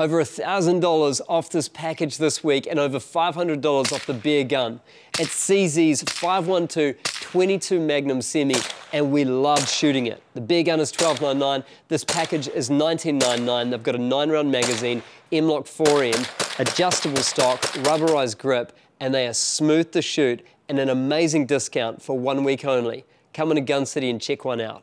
Over $1,000 off this package this week and over $500 off the beer gun. It's CZ's 512 22 Magnum Semi and we love shooting it. The beer gun is $12.99. This package is $19.99. They've got a nine round magazine, M lock forend, adjustable stock, rubberized grip, and they are smooth to shoot and an amazing discount for one week only. Come into Gun City and check one out.